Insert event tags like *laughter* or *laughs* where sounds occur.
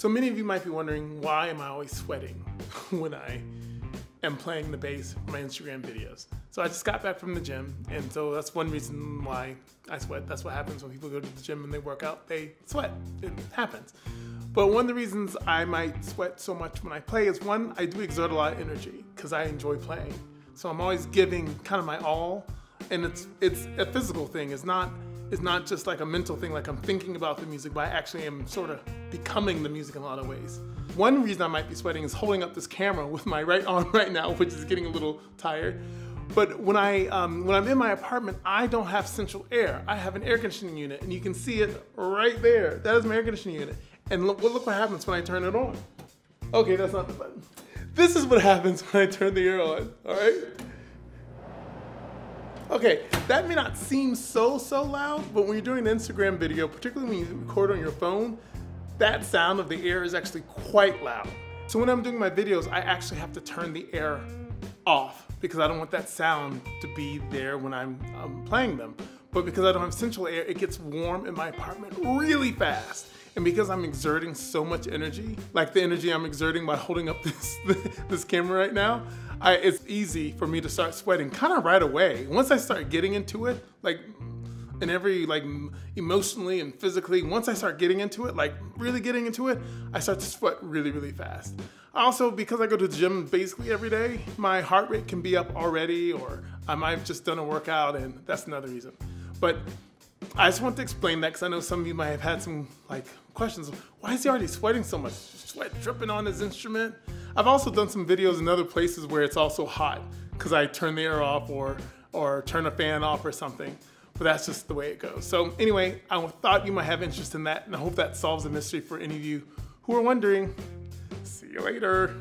So many of you might be wondering, why am I always sweating *laughs* when I am playing the bass for my Instagram videos? So I just got back from the gym, and so that's one reason why I sweat. That's what happens when people go to the gym and they work out, they sweat. It happens. But one of the reasons I might sweat so much when I play is one, I do exert a lot of energy because I enjoy playing. So I'm always giving kind of my all, and it's it's a physical thing. It's not it's not just like a mental thing, like I'm thinking about the music, but I actually am sort of becoming the music in a lot of ways. One reason I might be sweating is holding up this camera with my right arm *laughs* right now, which is getting a little tired. But when I um, when I'm in my apartment, I don't have central air. I have an air conditioning unit, and you can see it right there. That is my air conditioning unit. And look, look what happens when I turn it on. Okay, that's not the button. This is what happens when I turn the air on. All right. Okay, that may not seem so, so loud, but when you're doing an Instagram video, particularly when you record on your phone, that sound of the air is actually quite loud. So when I'm doing my videos, I actually have to turn the air off because I don't want that sound to be there when I'm um, playing them. But because I don't have central air, it gets warm in my apartment really fast. And because I'm exerting so much energy, like the energy I'm exerting by holding up *laughs* this, this camera right now, I, it's easy for me to start sweating kind of right away. Once I start getting into it, like in every like emotionally and physically, once I start getting into it, like really getting into it, I start to sweat really, really fast. Also, because I go to the gym basically every day, my heart rate can be up already, or I might have just done a workout, and that's another reason. But I just want to explain that because I know some of you might have had some like questions. Why is he already sweating so much? Sweat dripping on his instrument. I've also done some videos in other places where it's also hot because I turn the air off or or turn a fan off or something. But that's just the way it goes. So anyway, I thought you might have interest in that, and I hope that solves the mystery for any of you who are wondering. See you later.